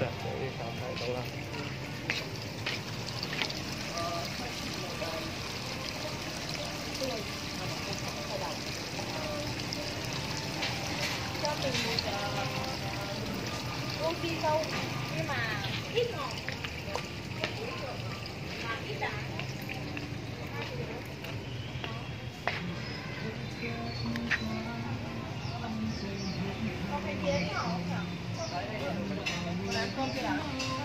để đi cảm thấy đâu là cho mình một oxy sâu nhưng mà ít ngọt và ít đá không bỏ lỡ những Không!